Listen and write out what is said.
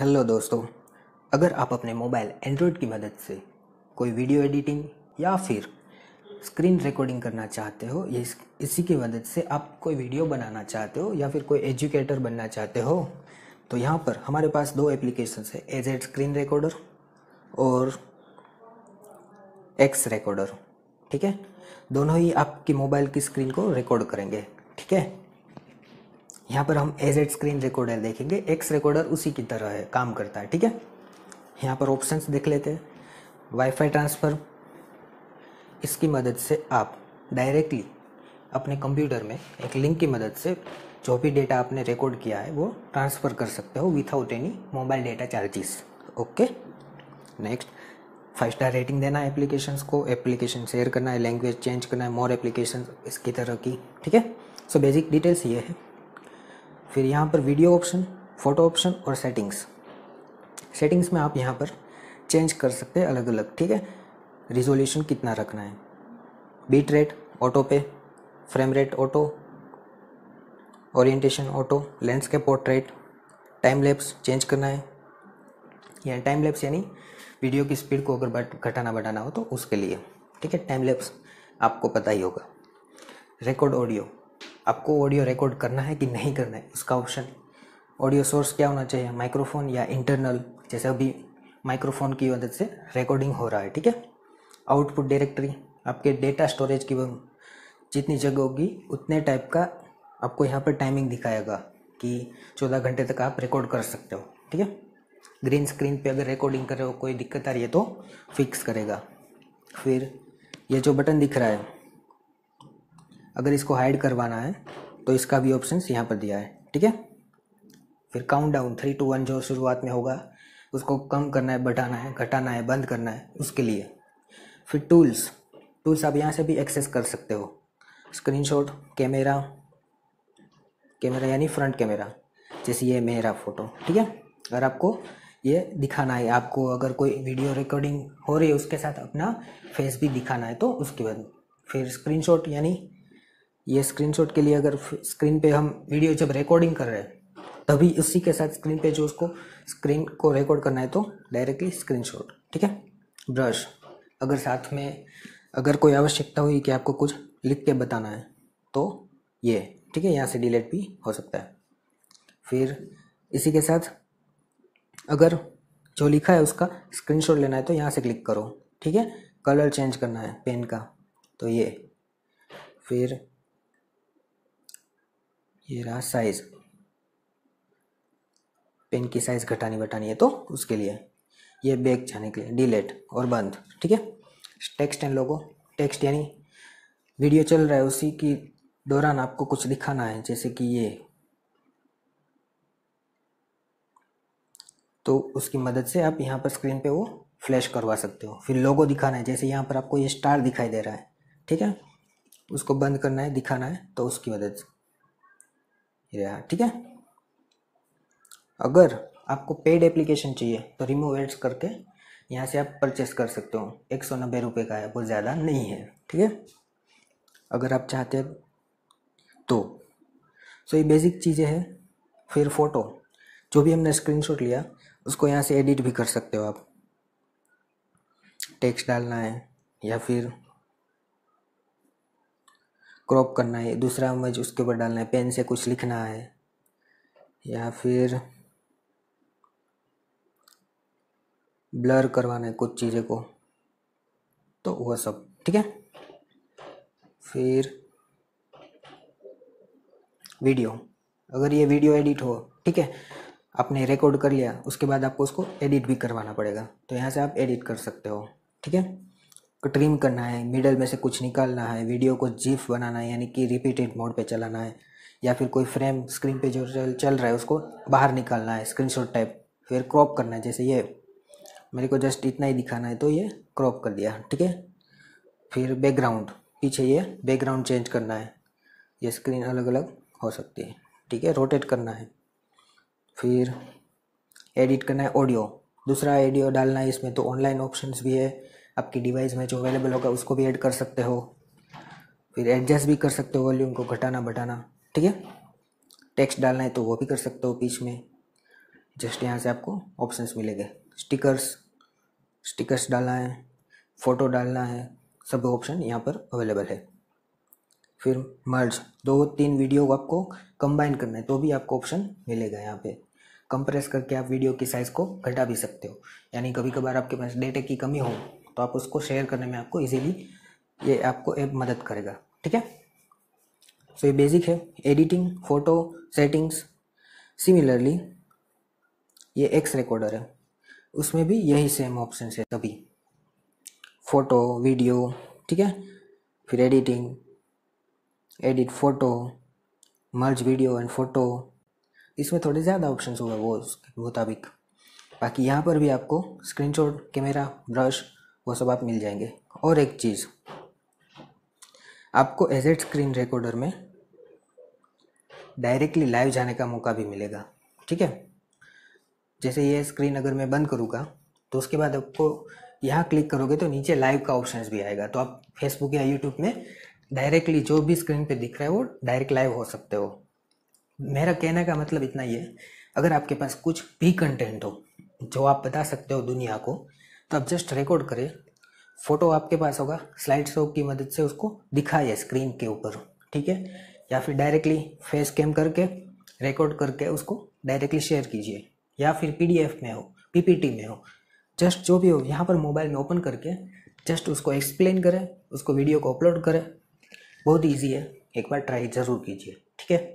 Hello दोस्तों अगर आप अपने मोबाइल एंड्रॉयड की मदद से कोई वीडियो एडिटिंग या फिर स्क्रीन रिकॉर्डिंग करना चाहते हो या इस, इसी की मदद से आप कोई वीडियो बनाना चाहते हो या फिर कोई एजुकेटर बनना चाहते हो तो यहाँ पर हमारे पास दो एप्लीकेशन है एज एड स्क्रीन रिकॉर्डर और एक्स रिकॉर्डर ठीक है? दोनों ही आपकी मोबाइल की स्क्रीन को रिकॉर्ड करेंगे ठीक है? यहाँ पर हम एज एड स्क्रीन रिकॉर्डर देखेंगे। एक्स रिकॉर्डर उसी की तरह है, काम करता है, ठीक है? यहाँ पर ऑप्शंस देख लेते हैं। वाईफाई ट्रांसफ़र इसकी मदद से आप डायरेक्टली अपने कंप्यूटर में एक लिंक की मदद से जो भी डेटा आपने रिकॉर्ड किया है, वो ट्रांसफ़र कर सकते हो without any mobile data charges okay next five star rating देना है एप्लीकेशंस को एप्लीकेशन शेयर करना है लैंग्वेज चेंज करना है मोर एप्लीकेशन इसकी तरह की, ठीक है? सो बेसिक डिटेल्स ये है। फिर यहाँ पर वीडियो ऑप्शन फ़ोटो ऑप्शन और सेटिंग्स सेटिंग्स में आप यहाँ पर चेंज कर सकते हैं अलग अलग ठीक है? रिजोल्यूशन कितना रखना है? बीट रेट ऑटो पे frame rate auto orientation auto landscape portrait time lapse change करना है। या टाइम लैप्स यानी वीडियो की स्पीड को अगर घटाना बढ़ाना हो तो उसके लिए, ठीक है? टाइम लैप्स आपको पता ही होगा। रिकॉर्ड ऑडियो आपको ऑडियो रिकॉर्ड करना है कि नहीं करना है इसका ऑप्शन ऑडियो सोर्स क्या होना चाहिए? माइक्रोफोन या इंटरनल जैसे अभी माइक्रोफोन की मदद से रिकॉर्डिंग हो रहा है, ठीक है? आउटपुट डायरेक्टरी आपके डेटा स्टोरेज की जितनी जगह होगी, उतने टाइप का आपको यहाँ पर टाइमिंग दिखाएगा कि चौदह घंटे तक आप रिकॉर्ड कर सकते हो, ठीक है? ग्रीन स्क्रीन पे अगर रिकॉर्डिंग कर रहे हो, कोई दिक्कत आ रही है तो फिक्स करेगा। फिर ये जो बटन दिख रहा है अगर इसको हाइड करवाना है तो इसका भी ऑप्शन यहाँ पर दिया है, ठीक है? फिर count down three two one जो शुरुआत में होगा, उसको कम करना है बढ़ाना है, घटाना है, बंद करना है, उसके लिए। फिर टूल्स टूल्स आप यहाँ से भी एक्सेस कर सकते हो। स्क्रीनशॉट कैमरा कैमरा यानी फ्रंट कैमरा जैसे ये मेरा फ़ोटो ठीक है? अगर आपको ये दिखाना है, आपको अगर कोई वीडियो रिकॉर्डिंग हो रही है, उसके साथ अपना फेस भी दिखाना है तो उसके बाद फिर स्क्रीनशॉट यानी ये स्क्रीनशॉट के लिए अगर स्क्रीन पे हम वीडियो जब रिकॉर्डिंग कर रहे हैं, तभी उसी के साथ स्क्रीन पे जो उसको स्क्रीन को रिकॉर्ड करना है तो डायरेक्टली स्क्रीनशॉट ठीक है? ब्रश अगर साथ में अगर कोई आवश्यकता हुई कि आपको कुछ लिख के बताना है तो ये, ठीक है? यहाँ से डिलीट भी हो सकता है। फिर इसी के साथ अगर जो लिखा है उसका स्क्रीनशॉट लेना है तो यहाँ से क्लिक करो, ठीक है? कलर चेंज करना है पेन का तो ये। फिर ये रहा साइज़ पेन की साइज़ घटानी बटानी है तो उसके लिए ये बैग जाने के लिए डिलेट और बंद, ठीक है? टेक्स्ट एंड लोगो टेक्स्ट यानी वीडियो चल रहा है उसी की दौरान आपको कुछ दिखाना है, जैसे कि ये। तो उसकी मदद से आप यहाँ पर स्क्रीन पे वो फ्लैश करवा सकते हो। फिर लोगो दिखाना है, जैसे यहाँ पर आपको ये स्टार दिखाई दे रहा है, ठीक है? उसको बंद करना है, दिखाना है तो उसकी मदद से। या, ठीक है? अगर आपको पेड एप्लीकेशन चाहिए तो रिमूव एड्स करके यहाँ से आप परचेस कर सकते हो। एक सौ नब्बे रुपये का है बहुत ज़्यादा नहीं है, ठीक है? अगर आप चाहते हैं तो। सो ये बेसिक चीज़ें हैं, फिर फ़ोटो जो भी हमने स्क्रीनशॉट लिया, उसको यहाँ से एडिट भी कर सकते हो आप। टेक्स्ट डालना है, या फिर क्रॉप करना है, दूसरा इमेज उसके ऊपर डालना है, पेन से कुछ लिखना है, या फिर ब्लर करवाना है कुछ चीज़ें को तो वह सब, ठीक है? फिर वीडियो, अगर ये वीडियो एडिट हो, ठीक है, आपने रिकॉर्ड कर लिया, उसके बाद आपको उसको एडिट भी करवाना पड़ेगा तो यहाँ से आप एडिट कर सकते हो, ठीक है? ट्रिम करना है मिडल में से कुछ निकालना है वीडियो को जीफ बनाना है, यानी कि रिपीटेड मोड पे चलाना है, या फिर कोई फ्रेम स्क्रीन पे जो चल रहा है उसको बाहर निकालना है स्क्रीनशॉट टाइप फिर क्रॉप करना है, जैसे ये, मेरे को जस्ट इतना ही दिखाना है तो ये क्रॉप कर दिया, ठीक है? फिर बैकग्राउंड पीछे ये बैकग्राउंड चेंज करना है, ये स्क्रीन अलग अलग हो सकती है, ठीक है? रोटेट करना है, फिर एडिट करना है ऑडियो दूसरा ऑडियो डालना है, इसमें तो ऑनलाइन ऑप्शंस भी है आपकी डिवाइस में जो अवेलेबल होगा, उसको भी ऐड कर सकते हो। फिर एडजस्ट भी कर सकते हो वॉल्यूम को, घटाना, बढ़ाना, ठीक है? टेक्स्ट डालना है तो वो भी कर सकते हो बीच में। जस्ट यहाँ से आपको ऑप्शंस मिलेंगे। स्टिकर्स स्टिकर्स डालना है फ़ोटो डालना है, सब ऑप्शन यहाँ पर अवेलेबल है। फिर मर्ज दो, तीन वीडियो को आपको कंबाइन करना है तो भी आपको ऑप्शन मिलेगा यहाँ पे। कंप्रेस करके आप वीडियो की साइज़ को घटा भी सकते हो। यानी कभी कभार आपके पास डेटे की कमी हो तो आप उसको शेयर करने में आपको इजीली ये आपको ऐप मदद करेगा। ठीक है? सो ये बेसिक है। एडिटिंग फ़ोटो सेटिंग्स सिमिलरली ये एक्स रिकॉर्डर है। उसमें भी यही सेम ऑप्शन है सभी। फ़ोटो वीडियो ठीक है? फिर editing edit photo merge video and photo इसमें थोड़े ज़्यादा ऑप्शन होगा वो उसके मुताबिक। बाकी यहाँ पर भी आपको स्क्रीनशॉट कैमरा ब्रश वो सब आप मिल जाएँगे। और एक चीज़, आपको एज स्क्रीन रिकॉर्डर में डायरेक्टली लाइव जाने का मौका भी मिलेगा, ठीक है? जैसे ये स्क्रीन अगर मैं बंद करूँगा तो उसके बाद आपको यहाँ क्लिक करोगे तो नीचे लाइव का ऑप्शन भी आएगा। तो आप फेसबुक या यूट्यूब में डायरेक्टली जो भी स्क्रीन पे दिख रहा है वो डायरेक्ट लाइव हो सकते हो। मेरा कहने का मतलब इतना ही है, अगर आपके पास कुछ भी कंटेंट हो, जो आप बता सकते हो दुनिया को तो आप जस्ट रिकॉर्ड करें। फ़ोटो आपके पास होगा। स्लाइड शो की मदद से उसको दिखाइए स्क्रीन के ऊपर। ठीक है? या फिर डायरेक्टली फेस कैम करके रिकॉर्ड करके उसको डायरेक्टली शेयर कीजिए। या फिर पीडीएफ में हो पीपीटी में हो। जस्ट जो भी हो, यहाँ पर मोबाइल में ओपन करके जस्ट उसको एक्सप्लेन करें, उसको वीडियो को अपलोड करें। बहुत ईजी है। एक बार ट्राई ज़रूर कीजिए। ठीक है?